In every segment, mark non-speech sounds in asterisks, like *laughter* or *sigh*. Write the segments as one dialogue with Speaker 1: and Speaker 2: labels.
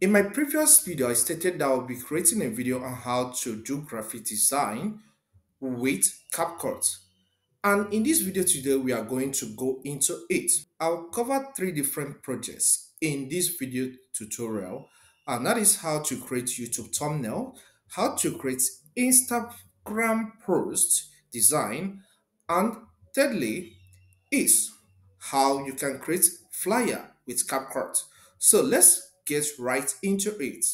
Speaker 1: In my previous video, I stated that I'll be creating a video on how to do graphic design with CapCut. And in this video today, we are going to go into it. I'll cover three different projects in this video tutorial. And that is how to create YouTube thumbnail, how to create Instagram post design, and thirdly is how you can create flyer with CapCut. So let's get right into it.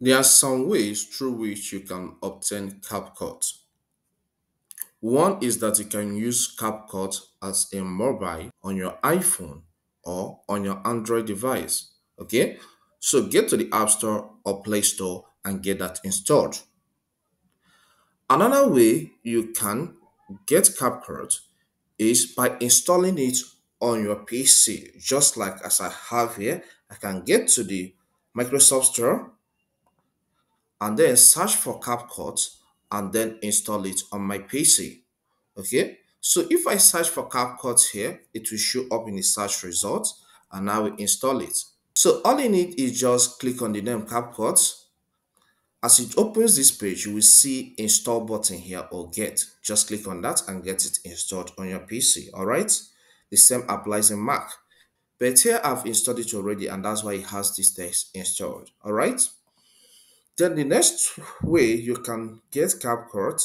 Speaker 1: There are some ways through which you can obtain CapCut. One is that you can use CapCut as a mobile on your iPhone or on your Android device. Okay, so get to the App Store or Play Store and get that installed. Another way you can get CapCut is by installing it on your PC, just like as I have here. I can get to the Microsoft Store and then search for CapCut and then install it on my PC. Okay, so if I search for CapCut here, it will show up in the search results and I will install it. So all you need is just click on the name CapCut. As it opens this page, you will see install button here or get. Just click on that and get it installed on your PC. All right. The same applies in Mac. But here I've installed it already and that's why it has this text installed. All right. Then the next way you can get CapCut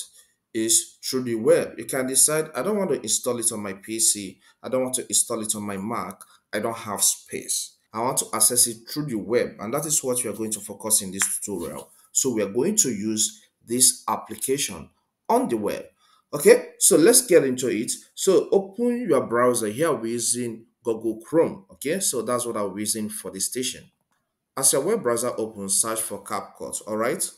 Speaker 1: is through the web. You can decide, I don't want to install it on my PC. I don't want to install it on my Mac. I don't have space. I want to access it through the web. And that is what we are going to focus in this tutorial. So we are going to use this application on the web. Okay, so let's get into it. So open your browser here. We're using Google Chrome. Okay, so that's what I'm using for the station. As your web browser opens, search for CapCut, all right?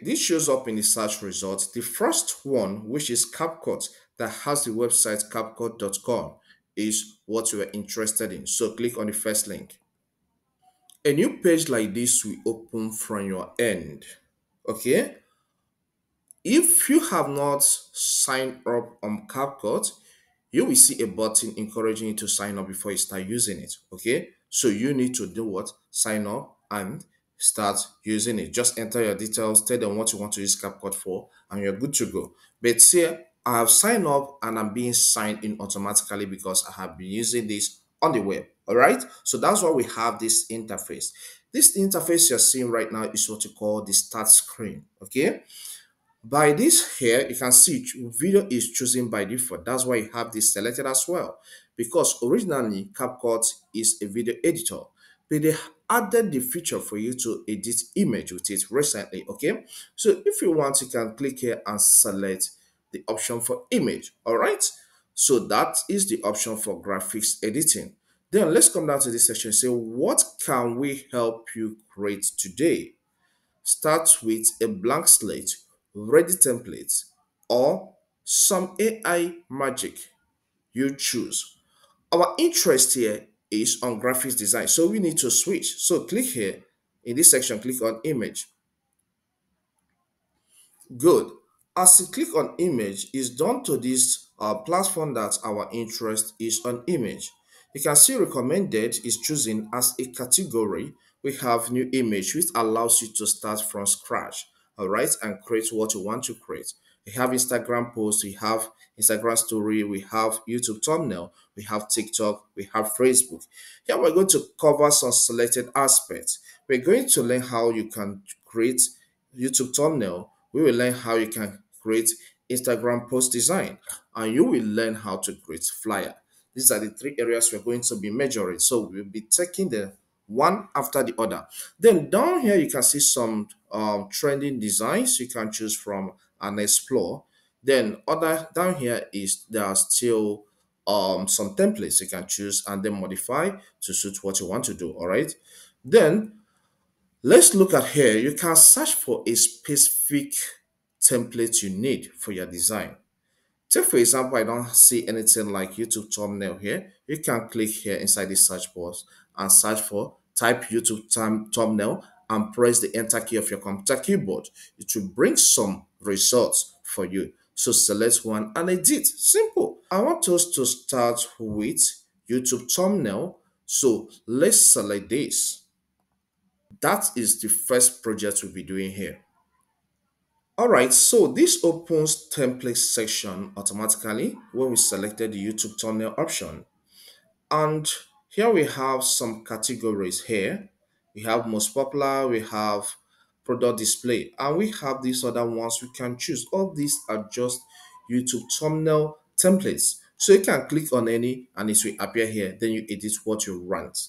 Speaker 1: This shows up in the search results. The first one, which is CapCut, that has the website capcut.com, is what you are interested in. So click on the first link. A new page like this will open from your end. Okay? If you have not signed up on CapCut, you will see a button encouraging you to sign up before you start using it. Okay? So you need to do what? Sign up and start using it. Just enter your details, tell them what you want to use CapCut for, and you're good to go. But here, I have signed up and I'm being signed in automatically because I have been using this on the web. All right. So that's why we have this interface. This interface you're seeing right now is what you call the start screen. Okay. By this here, you can see video is chosen by default. That's why you have this selected as well. Because originally CapCut is a video editor, but they added the feature for you to edit image with it recently. Okay. So if you want, you can click here and select the option for image. All right. So that is the option for graphics editing. Then let's come down to this section say, what can we help you create today? Start with a blank slate, ready templates, or some AI magic. You choose. Our interest here is on graphics design, so we need to switch. So click here in this section, click on image. Good. As you click on image, is done to this uh, platform that our interest is on image. You can see recommended is chosen as a category. We have new image, which allows you to start from scratch, all right, and create what you want to create. We have Instagram post, we have Instagram story, we have YouTube thumbnail, we have TikTok, we have Facebook. Here we're going to cover some selected aspects. We're going to learn how you can create YouTube thumbnail. We will learn how you can create Instagram post design, and you will learn how to create flyer. These are the three areas we're going to be measuring. So we'll be taking the one after the other. Then down here, you can see some um, trending designs you can choose from and explore. Then other down here is there are still um, some templates you can choose and then modify to suit what you want to do. All right. Then let's look at here. You can search for a specific template you need for your design. Take for example, I don't see anything like YouTube thumbnail here. You can click here inside the search box and search for type YouTube thumbnail and press the enter key of your computer keyboard. It will bring some results for you. So select one and edit. Simple. I want us to start with YouTube thumbnail. So let's select this. that is the first project we'll be doing here. All right, so this opens template section automatically when we selected the YouTube thumbnail option. And here we have some categories here. We have most popular, we have product display, and we have these other ones we can choose. All these are just YouTube thumbnail templates. So you can click on any and it will appear here. Then you edit what you want.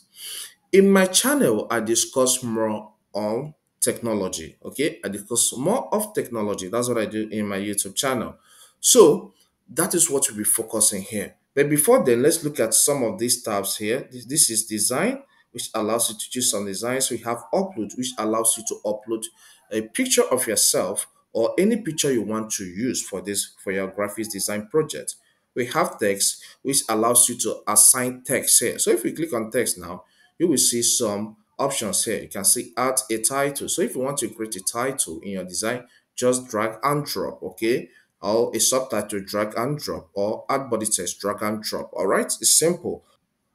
Speaker 1: In my channel, I discuss more on technology. Okay, I discuss more of technology. That's what I do in my YouTube channel. So that is what we'll be focusing here. But before then, let's look at some of these tabs here. This, this is design, which allows you to choose some designs. We have upload, which allows you to upload a picture of yourself or any picture you want to use for this for your graphics design project. We have text, which allows you to assign text here. So if we click on text now, you will see some options here. You can see add a title. So if you want to create a title in your design, just drag and drop, okay? Or a subtitle, drag and drop, or add body text, drag and drop. All right, it's simple.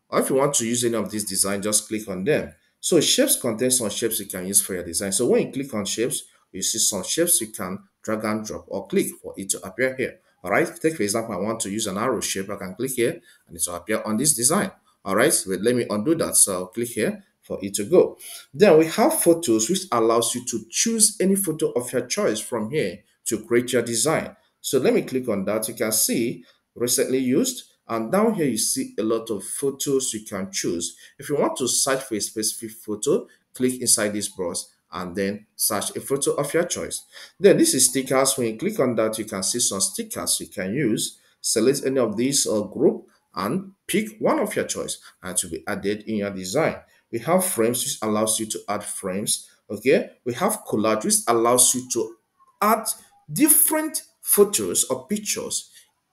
Speaker 1: Or if you want to use any of these design, just click on them. So shapes contain some shapes you can use for your design. So when you click on shapes, you see some shapes you can drag and drop or click for it to appear here. All right, take for example, I want to use an arrow shape. I can click here and it will appear on this design. All right, so let me undo that. So I'll click here for it to go. Then we have photos, which allows you to choose any photo of your choice from here to create your design. So let me click on that. You can see recently used. And down here, you see a lot of photos you can choose. If you want to search for a specific photo, click inside this brush and then search a photo of your choice. Then this is stickers. When you click on that, you can see some stickers you can use. Select any of these or group and pick one of your choice and to be added in your design. We have frames, which allows you to add frames. Okay. We have collage, which allows you to add different photos or pictures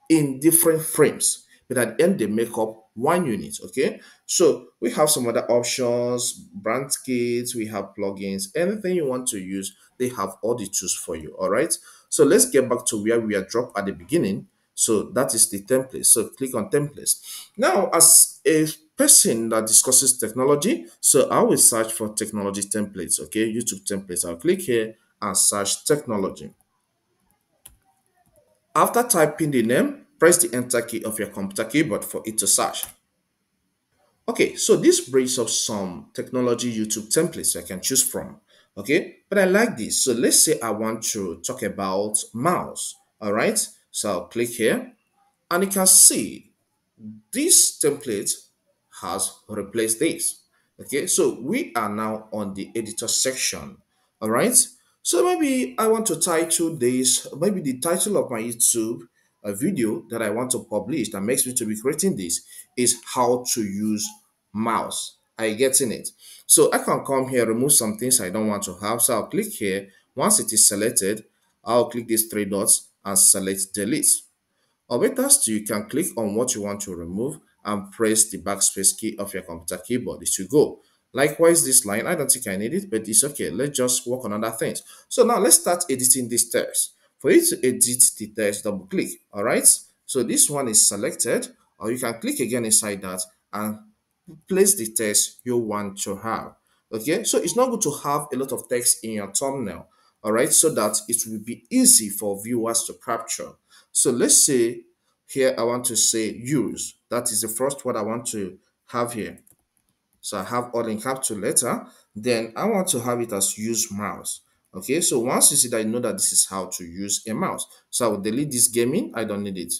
Speaker 1: in different frames. But at the end, they make up one unit. Okay. So we have some other options, brand kits, we have plugins, anything you want to use, they have all the tools for you. All right. So let's get back to where we are dropped at the beginning. So that is the template. So click on templates. Now, as a person that discusses technology, so I will search for technology templates, okay, YouTube templates. I'll click here and search technology. After typing the name, press the enter key of your computer keyboard for it to search. Okay, so this brings up some technology YouTube templates I can choose from. Okay, but I like this. So let's say I want to talk about mouse. All right, so I'll click here and you can see this template has replaced this. Okay, so we are now on the editor section. All right, so maybe I want to title this, maybe the title of my YouTube a video that I want to publish that makes me to be creating this is how to use mouse. Are you getting it? So I can come here, remove some things I don't want to have. So I'll click here. Once it is selected, I'll click these three dots and select delete. Or better still, you can click on what you want to remove and press the backspace key of your computer keyboard. It will go. Likewise, this line, I don't think I need it, but it's okay. Let's just work on other things. So now let's start editing this text. For you to edit the text, double click. All right. So this one is selected, or you can click again inside that and place the text you want to have. Okay. So it's not good to have a lot of text in your thumbnail. All right. So that it will be easy for viewers to capture. So let's say here I want to say use. That is the first word I want to have here. So I have all in capital letter. Then I want to have it as use mouse. Okay, so once you see that you know that this is how to use a mouse. So I will delete this gaming. I don't need it.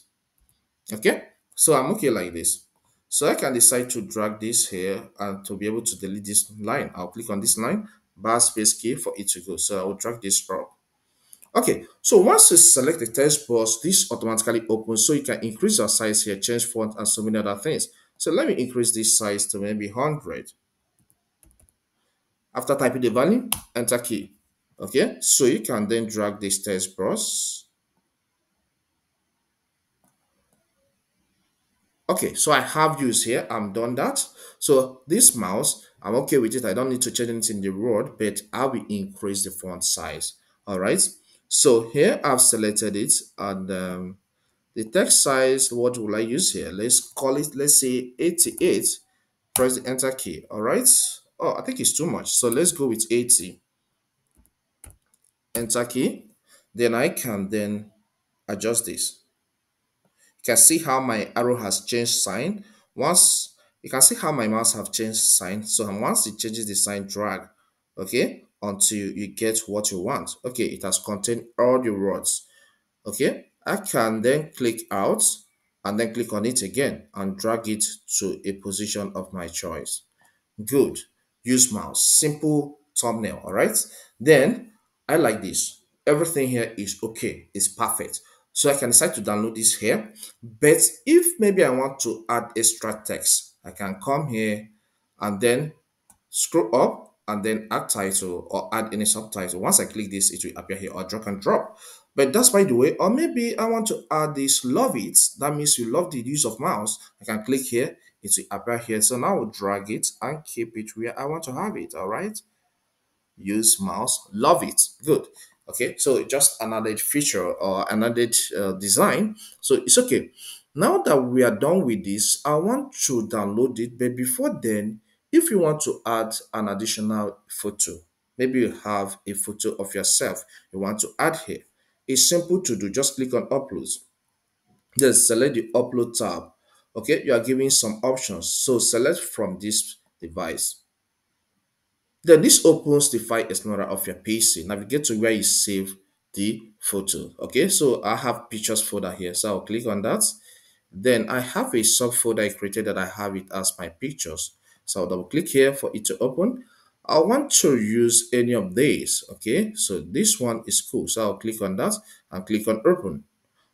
Speaker 1: Okay, so I'm okay like this. So I can decide to drag this here and to be able to delete this line. I'll click on this line, bar space key for it to go. So I will drag this up. Okay, so once you select the text box, this automatically opens so you can increase your size here, change font and so many other things. So let me increase this size to maybe 100. After typing the value, enter key. Okay, so you can then drag this text brush. Okay, so I have used here. I'm done that. So this mouse, I'm okay with it. I don't need to change anything in the word, but I will increase the font size. All right. So here I've selected it and um, the text size, what will I use here? Let's call it, let's say 88. Press the enter key. All right. Oh, I think it's too much. So let's go with 80. Enter key. Then I can then adjust this. You can see how my arrow has changed sign. Once you can see how my mouse have changed sign. So once it changes the sign, drag, okay, until you get what you want. Okay, it has contained all the words. Okay, I can then click out and then click on it again and drag it to a position of my choice. Good. Use mouse. Simple thumbnail. All right. Then I like this. Everything here is okay. It's perfect. So I can decide to download this here. But if maybe I want to add extra text, I can come here and then scroll up and then add title or add any subtitle. Once I click this, it will appear here or drag and drop. But that's by the way, or maybe I want to add this love it. That means you love the use of mouse. I can click here, it will appear here. So now I'll drag it and keep it where I want to have it. All right. Use mouse, love it. Good. Okay, so just another feature or another uh, design. So it's okay. Now that we are done with this, I want to download it. But before then, if you want to add an additional photo, maybe you have a photo of yourself you want to add here. It's simple to do. Just click on upload. Then select the upload tab. Okay, you are giving some options. So select from this device. Then this opens the file explorer of your PC. Navigate to where you save the photo. Okay, so I have pictures folder here. So I'll click on that. Then I have a subfolder I created that I have it as my pictures. So I'll double click here for it to open. I want to use any of these. Okay, so this one is cool. So I'll click on that and click on open.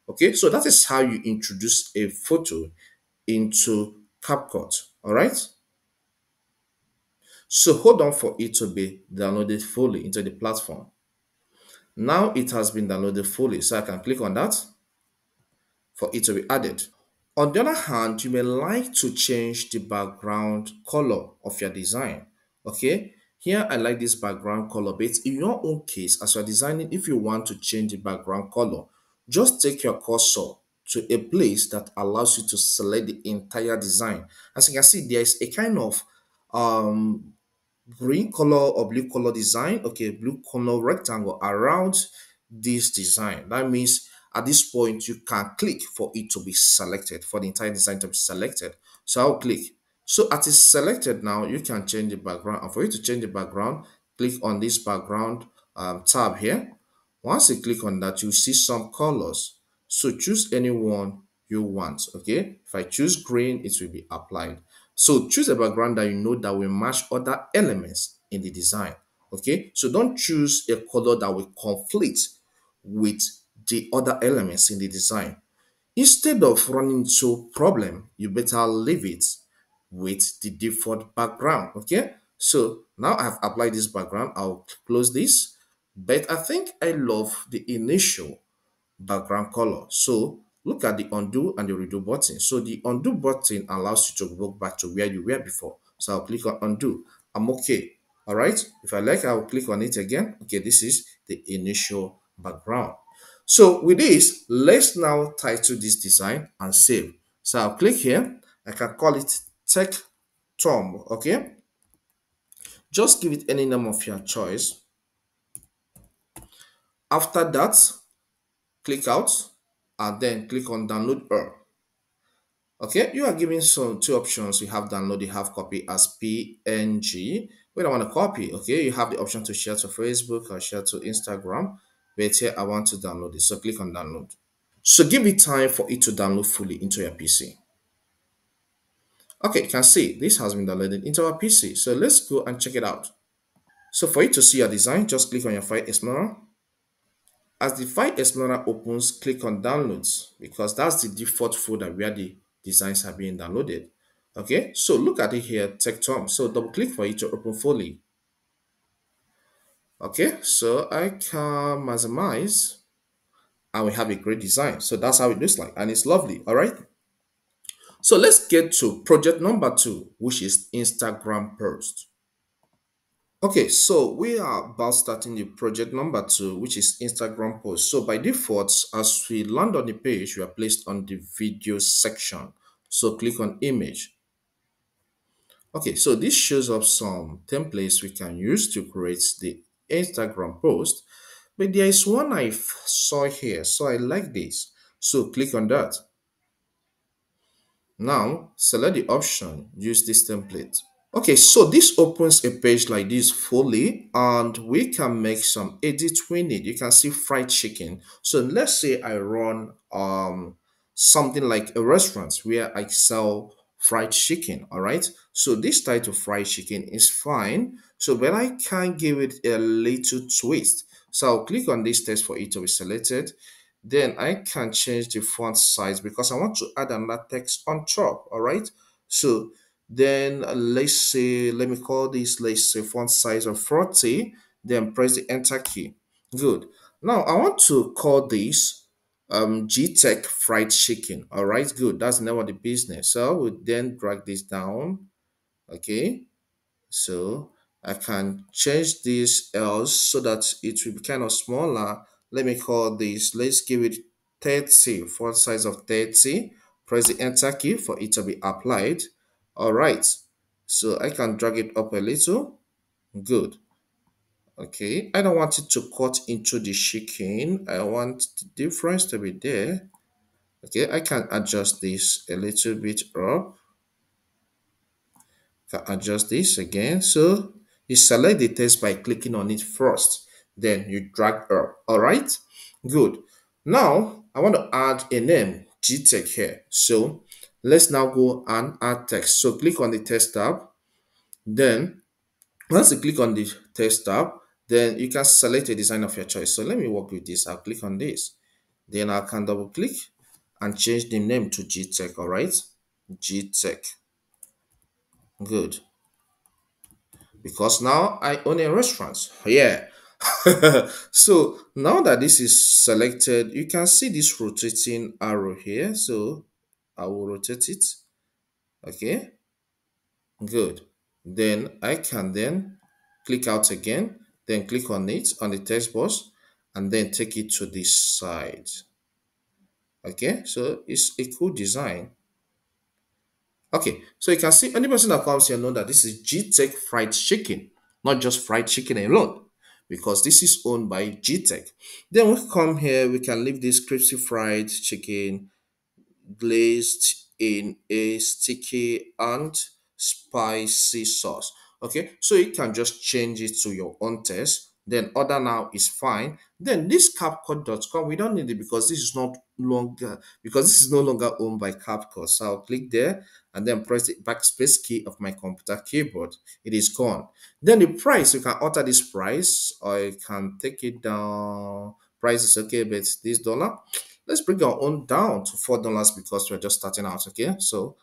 Speaker 1: Okay, so that is how you introduce a photo into CapCut. All right. So hold on for it to be downloaded fully into the platform. Now it has been downloaded fully, so I can click on that for it to be added. On the other hand, you may like to change the background color of your design. Okay, here I like this background color, but in your own case, as you're designing, if you want to change the background color, just take your cursor to a place that allows you to select the entire design. As you can see, there is a kind of um, green color or blue color design, okay, blue color rectangle around this design. That means at this point, you can click for it to be selected, for the entire design to be selected. So I'll click. So as it's selected now, you can change the background. And for you to change the background, click on this background um, tab here. Once you click on that, you see some colors. So choose any one you want, okay? If I choose green, it will be applied. So choose a background that you know that will match other elements in the design. Okay, so don't choose a color that will conflict with the other elements in the design. Instead of running into problem, you better leave it with the default background. Okay, so now I've applied this background. I'll close this, but I think I love the initial background color. So look at the undo and the redo button. So the undo button allows you to go back to where you were before. So I'll click on undo. I'm okay. All right. If I like, I'll click on it again. Okay, this is the initial background. So with this, let's now title this design and save. So I'll click here. I can call it tech tomb. Okay. Just give it any name of your choice. After that, click out and then click on download all. Okay, you are given some two options. You have download, you have copy as PNG. When I want to copy, okay, you have the option to share to Facebook or share to Instagram. But here I want to download it. So click on download. So give it time for it to download fully into your PC. Okay, you can see this has been downloaded into our PC. So let's go and check it out. So for you to see your design, just click on your File Explorer as the File Explorer opens, click on Downloads because that's the default folder where the designs are being downloaded. Okay, so look at it here, TechTom. So double click for it to open fully. Okay, so I can maximize and we have a great design. So that's how it looks like and it's lovely. All right. So let's get to project number two, which is Instagram post. Okay, so we are about starting the project number two, which is Instagram post. So by default, as we land on the page, we are placed on the video section. So click on image. Okay, so this shows up some templates we can use to create the Instagram post. But there is one I saw here, so I like this. So click on that. Now select the option, use this template. Okay, so this opens a page like this fully and we can make some edits we need. You can see fried chicken. So let's say I run um something like a restaurant where I sell fried chicken, all right? So this title fried chicken is fine. So but I can give it a little twist. So I'll click on this text for it to be selected. Then I can change the font size because I want to add another text on top, all right? So then let's say, let me call this, let's say font size of 40, then press the enter key. Good. Now I want to call this um G-Tech fried chicken. All right, good. That's of the business. So would then drag this down. Okay. So I can change this else so that it will be kind of smaller. Let me call this, let's give it 30, font size of 30. Press the enter key for it to be applied. All right. So I can drag it up a little. Good. Okay. I don't want it to cut into the chicken. I want the difference to be there. Okay. I can adjust this a little bit up can adjust this again. So you select the text by clicking on it first. Then you drag up. All right. Good. Now I want to add a name, GTech here. So let's now go and add text. So click on the text tab. Then once you click on the text tab, then you can select a design of your choice. So let me work with this. I'll click on this. Then I can double click and change the name to GTech. All right. GTech. Good because now I own a restaurant. Yeah. *laughs* so now that this is selected, you can see this rotating arrow here. So I will rotate it. Okay. Good. Then I can then click out again, then click on it on the text box and then take it to this side. Okay. So it's a cool design. Okay, so you can see any person that comes here know that this is G-Tech Fried Chicken, not just fried chicken alone, because this is owned by G-Tech. Then we come here, we can leave this crispy fried chicken glazed in a sticky and spicy sauce. Okay, so you can just change it to your own taste. Then order now is fine. Then this CapCut.com, we don't need it because this is not longer because this is no longer owned by CapCut. So I'll click there and then press the backspace key of my computer keyboard. It is gone. Then the price, you can alter this price or you can take it down. Price is okay, but this dollar let's bring our own down to four dollars because we're just starting out okay so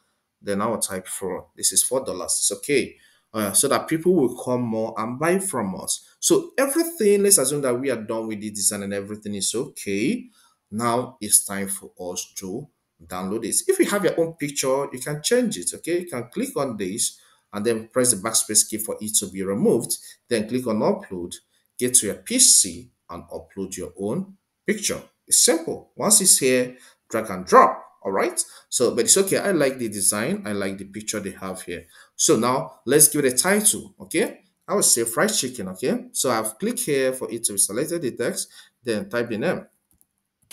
Speaker 1: then i'll type four this is four dollars it's okay uh, so that people will come more and buy from us. So everything let's assume that we are done with the design and everything is okay. Now it's time for us to download this. If you have your own picture you can change it okay? You can click on this and then press the backspace key for it to be removed. Then click on upload get to your pc and upload your own picture. It's simple. Once it's here, drag and drop. All right. So, but it's okay. I like the design. I like the picture they have here. So now let's give it a title. Okay. I would say fried chicken. Okay. So I've clicked here for it to be selected the text, then type the name,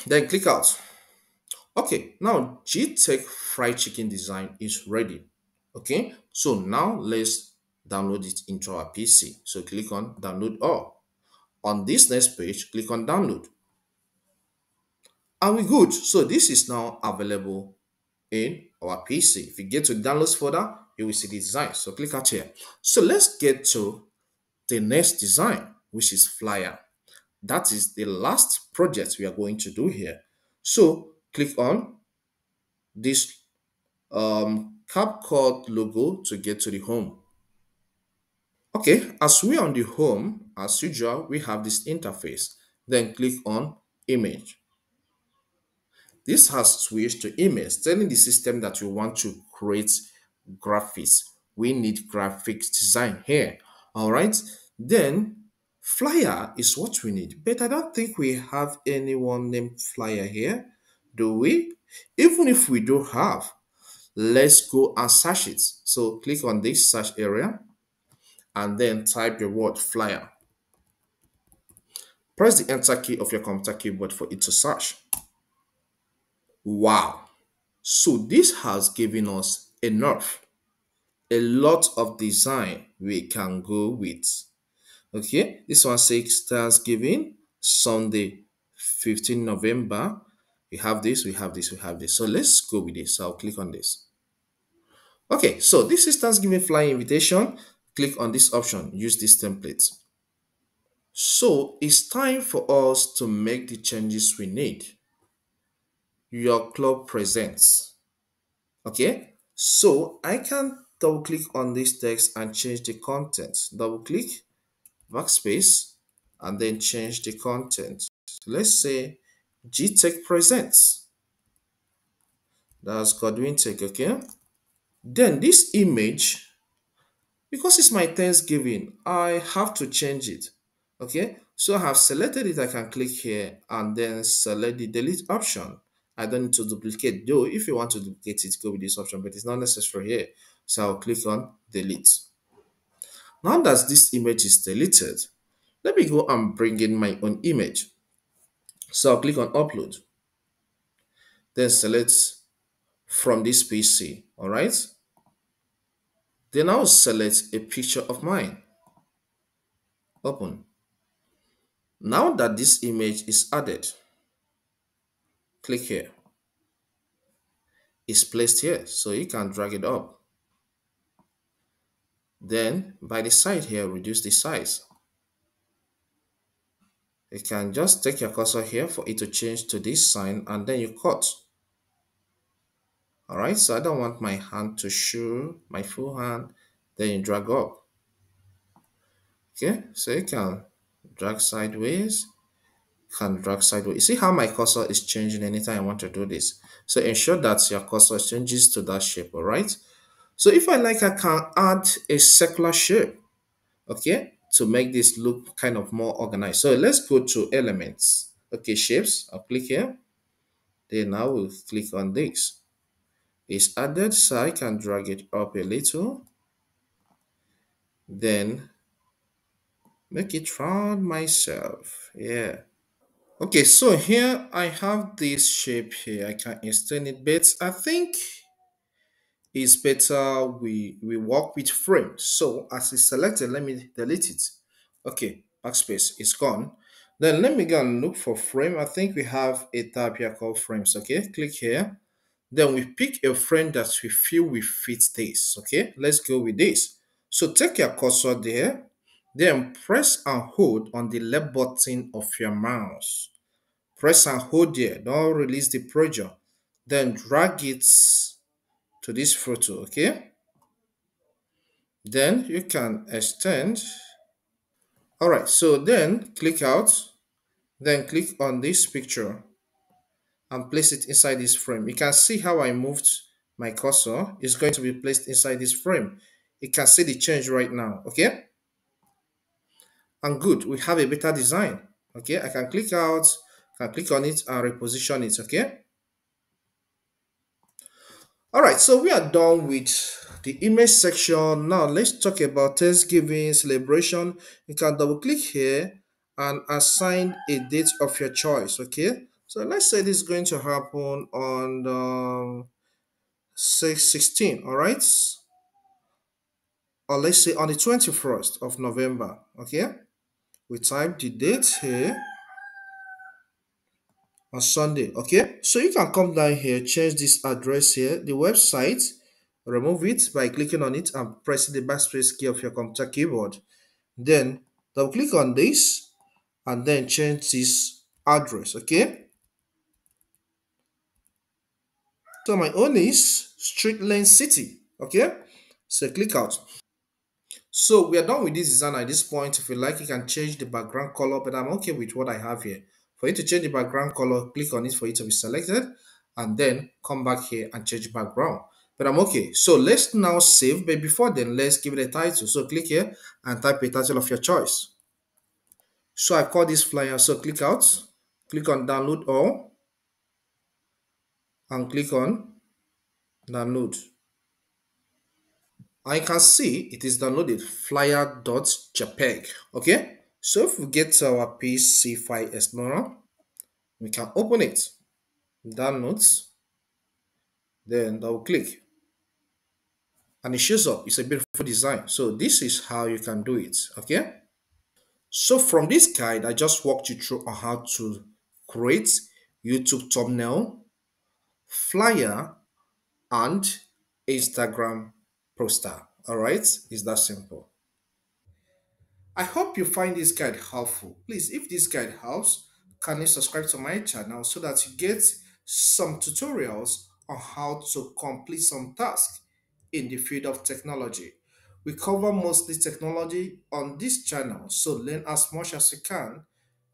Speaker 1: then click out. Okay. Now G-Tech fried chicken design is ready. Okay. So now let's download it into our PC. So click on download all. On this next page, click on download and we're good. So this is now available in our PC. If you get to downloads folder, you will see the design. So click out here. So let's get to the next design, which is flyer. That is the last project we are going to do here. So click on this um, CapCut logo to get to the home. Okay, as we are on the home, as usual, we have this interface. Then click on image. This has switched to image, telling the system that you want to create graphics. We need graphics design here. All right. Then flyer is what we need, but I don't think we have anyone named flyer here, do we? Even if we do have, let's go and search it. So click on this search area and then type the word flyer. Press the enter key of your computer keyboard for it to search. Wow. So this has given us enough, a lot of design we can go with. Okay, this one says Thanksgiving, Sunday, 15 November. We have this, we have this, we have this. So let's go with this. I'll click on this. Okay, so this is Thanksgiving flying invitation. Click on this option, use this template. So it's time for us to make the changes we need. Your club presents. Okay, so I can double click on this text and change the content. Double click, backspace, and then change the content. Let's say GTech presents. That's Godwin Tech, okay? Then this image, because it's my Thanksgiving, I have to change it. Okay, so I have selected it. I can click here and then select the delete option. I don't need to duplicate though. If you want to duplicate it, go with this option, but it's not necessary here. So I'll click on delete. Now that this image is deleted, let me go and bring in my own image. So I'll click on upload. Then select from this PC, all right? Then I'll select a picture of mine. Open. Now that this image is added, click here. It's placed here, so you can drag it up. Then by the side here, reduce the size. You can just take your cursor here for it to change to this sign and then you cut. All right, so I don't want my hand to show my full hand, then you drag up. Okay, so you can drag sideways, can drag sideways. You see how my cursor is changing anytime I want to do this. So ensure that your cursor changes to that shape, all right? So if I like, I can add a circular shape, okay, to make this look kind of more organized. So let's go to elements. Okay, shapes, I'll click here. Then I will click on this. It's added, so I can drag it up a little. Then make it round myself. Yeah. Okay, so here I have this shape here. I can extend it, but I think it's better we we work with frame. So as it's selected, let me delete it. Okay, backspace is gone. Then let me go and look for frame. I think we have a tab here called frames. Okay, click here. Then we pick a frame that we feel will fit this. Okay, let's go with this. So take your cursor there, then press and hold on the left button of your mouse. Press and hold there, don't release the pressure. Then drag it to this photo, okay? Then you can extend. All right, so then click out, then click on this picture and place it inside this frame. You can see how I moved my cursor. It's going to be placed inside this frame. You can see the change right now, okay? And good, we have a better design, okay? I can click out, can click on it and reposition it, okay? All right, so we are done with the image section. Now let's talk about Thanksgiving celebration. You can double click here and assign a date of your choice, okay? So let's say this is going to happen on um, the 16, all right? Or let's say on the 21st of November, okay? We type the date here on Sunday. Okay, so you can come down here, change this address here, the website, remove it by clicking on it and pressing the backspace key of your computer keyboard. Then double click on this and then change this address. Okay, so my own is Street Lane City. Okay, so click out. So we are done with this design at this point. If you like, you can change the background color, but I'm okay with what I have here. For you to change the background color, click on it for it to be selected and then come back here and change background. But I'm okay. So let's now save. But before then, let's give it a title. So click here and type a title of your choice. So I call this flyer. So click out, click on download all and click on download. I can see it is downloaded flyer.jpeg. Okay, so if we get our PC file explorer, we can open it, downloads, then double click, and it shows up. It's a beautiful design. So this is how you can do it. Okay. So from this guide, I just walked you through on how to create YouTube thumbnail, flyer, and Instagram poster. All right, it's that simple. I hope you find this guide helpful. Please, if this guide helps, can you subscribe to my channel so that you get some tutorials on how to complete some tasks in the field of technology. We cover mostly technology on this channel, so learn as much as you can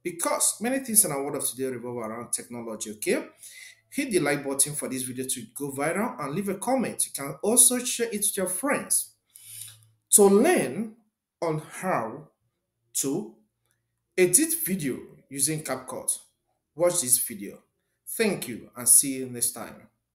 Speaker 1: because many things in our world of today revolve around technology, okay? Hit the like button for this video to go viral and leave a comment. You can also share it with your friends. To learn on how to edit video using CapCut, watch this video. Thank you and see you next time.